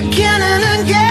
again and again.